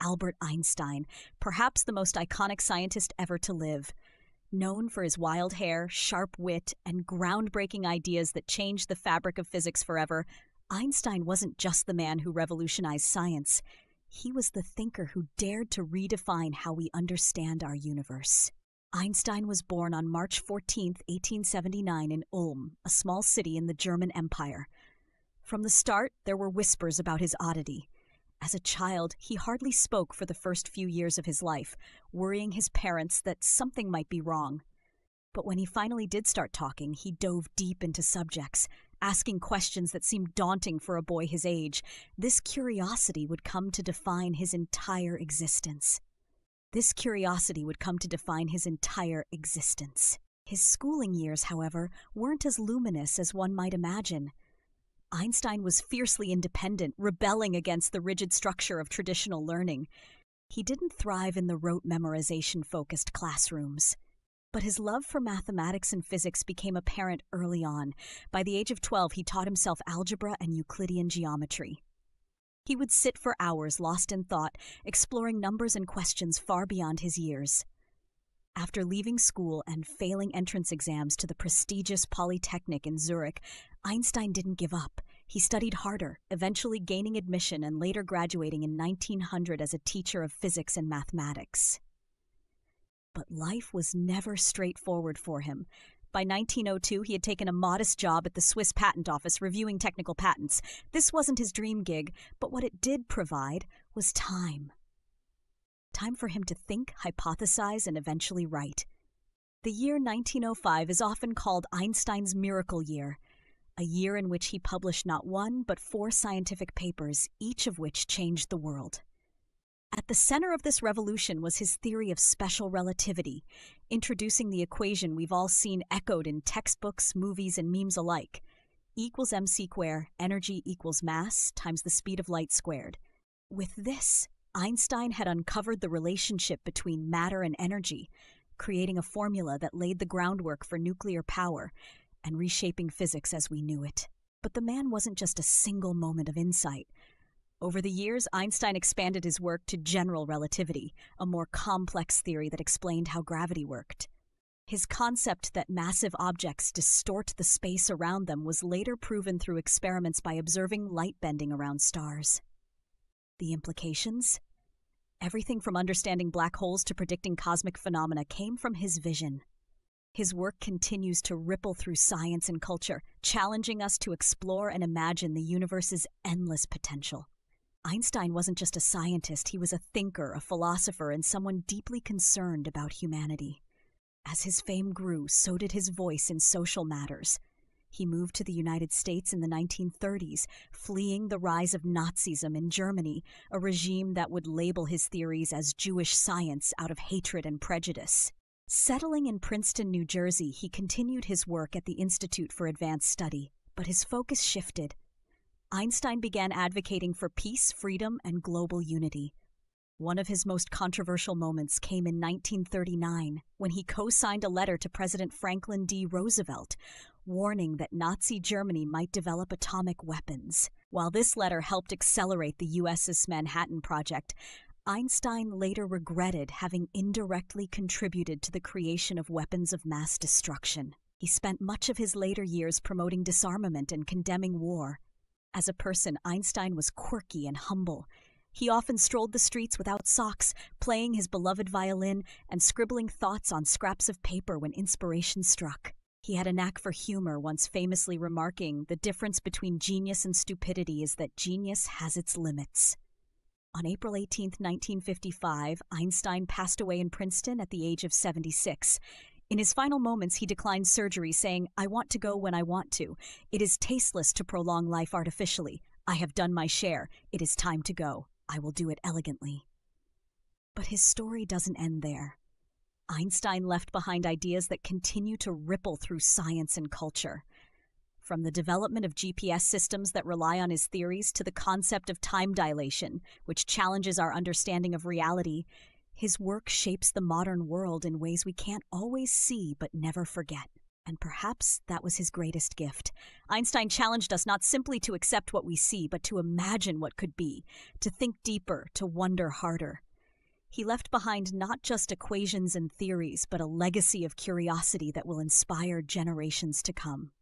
Albert Einstein, perhaps the most iconic scientist ever to live. Known for his wild hair, sharp wit, and groundbreaking ideas that changed the fabric of physics forever, Einstein wasn't just the man who revolutionized science. He was the thinker who dared to redefine how we understand our universe. Einstein was born on March 14, 1879, in Ulm, a small city in the German Empire. From the start, there were whispers about his oddity. As a child, he hardly spoke for the first few years of his life, worrying his parents that something might be wrong. But when he finally did start talking, he dove deep into subjects, asking questions that seemed daunting for a boy his age. This curiosity would come to define his entire existence. This curiosity would come to define his entire existence. His schooling years, however, weren't as luminous as one might imagine. Einstein was fiercely independent, rebelling against the rigid structure of traditional learning. He didn't thrive in the rote memorization focused classrooms. But his love for mathematics and physics became apparent early on. By the age of 12, he taught himself algebra and Euclidean geometry. He would sit for hours lost in thought, exploring numbers and questions far beyond his years. After leaving school and failing entrance exams to the prestigious Polytechnic in Zurich, Einstein didn't give up. He studied harder, eventually gaining admission and later graduating in 1900 as a teacher of physics and mathematics. But life was never straightforward for him. By 1902, he had taken a modest job at the Swiss Patent Office reviewing technical patents. This wasn't his dream gig, but what it did provide was time. Time for him to think, hypothesize, and eventually write. The year 1905 is often called Einstein's miracle year, a year in which he published not one but four scientific papers, each of which changed the world. At the center of this revolution was his theory of special relativity, introducing the equation we've all seen echoed in textbooks, movies, and memes alike E equals mc square, energy equals mass times the speed of light squared. With this, Einstein had uncovered the relationship between matter and energy, creating a formula that laid the groundwork for nuclear power and reshaping physics as we knew it. But the man wasn't just a single moment of insight. Over the years, Einstein expanded his work to general relativity, a more complex theory that explained how gravity worked. His concept that massive objects distort the space around them was later proven through experiments by observing light bending around stars. The implications? Everything from understanding black holes to predicting cosmic phenomena came from his vision. His work continues to ripple through science and culture, challenging us to explore and imagine the universe's endless potential. Einstein wasn't just a scientist, he was a thinker, a philosopher, and someone deeply concerned about humanity. As his fame grew, so did his voice in social matters. He moved to the United States in the 1930s, fleeing the rise of Nazism in Germany, a regime that would label his theories as Jewish science out of hatred and prejudice. Settling in Princeton, New Jersey, he continued his work at the Institute for Advanced Study, but his focus shifted. Einstein began advocating for peace, freedom, and global unity. One of his most controversial moments came in 1939 when he co signed a letter to President Franklin D. Roosevelt warning that Nazi Germany might develop atomic weapons. While this letter helped accelerate the USS Manhattan Project, Einstein later regretted having indirectly contributed to the creation of weapons of mass destruction. He spent much of his later years promoting disarmament and condemning war. As a person, Einstein was quirky and humble. He often strolled the streets without socks, playing his beloved violin and scribbling thoughts on scraps of paper when inspiration struck. He had a knack for humor, once famously remarking, The difference between genius and stupidity is that genius has its limits. On April 18, 1955, Einstein passed away in Princeton at the age of 76. In his final moments, he declined surgery, saying, I want to go when I want to. It is tasteless to prolong life artificially. I have done my share. It is time to go. I will do it elegantly. But his story doesn't end there. Einstein left behind ideas that continue to ripple through science and culture. From the development of GPS systems that rely on his theories to the concept of time dilation, which challenges our understanding of reality, his work shapes the modern world in ways we can't always see but never forget. And perhaps that was his greatest gift. Einstein challenged us not simply to accept what we see, but to imagine what could be, to think deeper, to wonder harder. He left behind not just equations and theories, but a legacy of curiosity that will inspire generations to come.